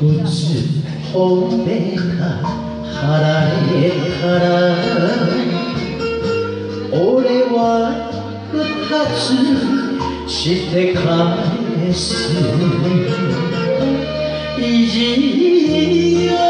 骨が払えから俺は二つして返す。意地を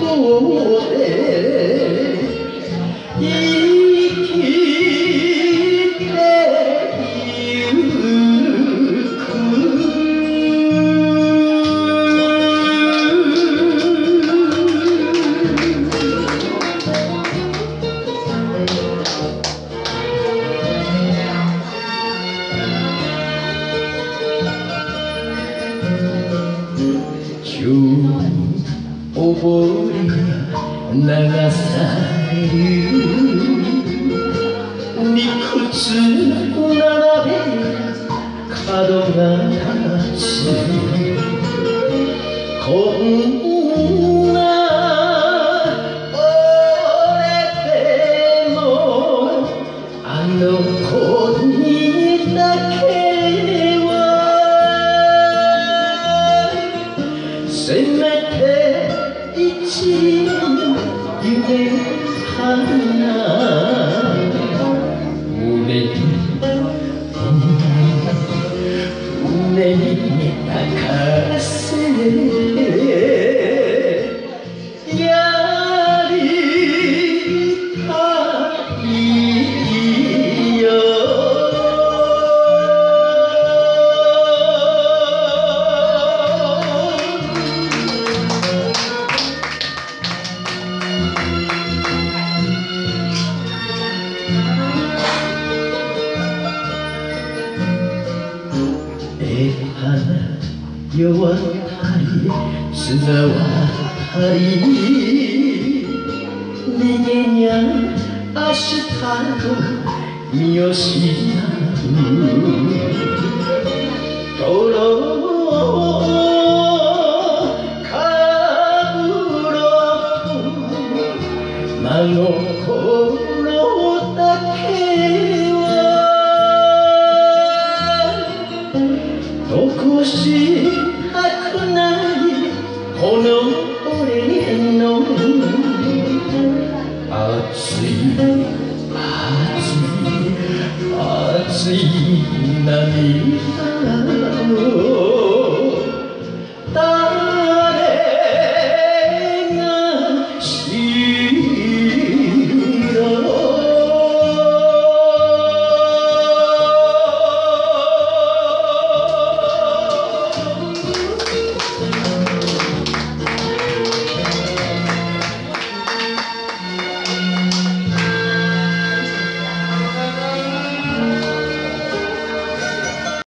또 おぼり流される理屈並べ角が立つ 신 유배 하나 오래 弱ったり砂はり。逃げにゃ明日の見失う。泥かぶろ真心残したくないこの俺の熱い熱い熱い涙